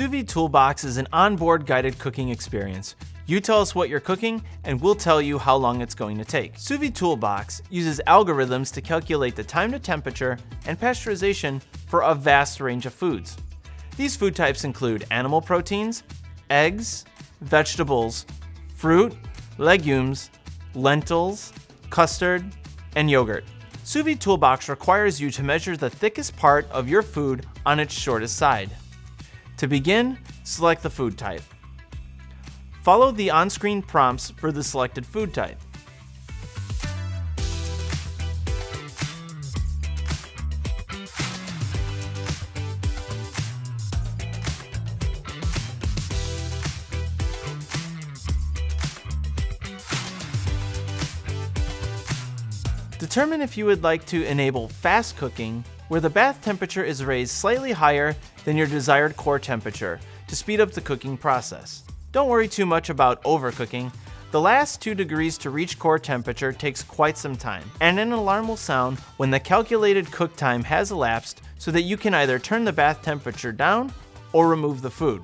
Sous Vide Toolbox is an onboard guided cooking experience. You tell us what you're cooking, and we'll tell you how long it's going to take. Sous Vide Toolbox uses algorithms to calculate the time to temperature and pasteurization for a vast range of foods. These food types include animal proteins, eggs, vegetables, fruit, legumes, lentils, custard, and yogurt. Sous Vide Toolbox requires you to measure the thickest part of your food on its shortest side. To begin, select the food type. Follow the on-screen prompts for the selected food type. Determine if you would like to enable fast cooking, where the bath temperature is raised slightly higher than your desired core temperature to speed up the cooking process. Don't worry too much about overcooking. The last 2 degrees to reach core temperature takes quite some time, and an alarm will sound when the calculated cook time has elapsed so that you can either turn the bath temperature down or remove the food.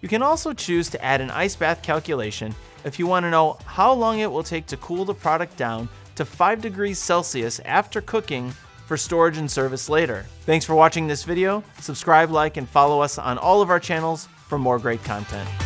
You can also choose to add an ice bath calculation if you want to know how long it will take to cool the product down to 5 degrees Celsius after cooking for storage and service later. Thanks for watching this video. Subscribe, like, and follow us on all of our channels for more great content.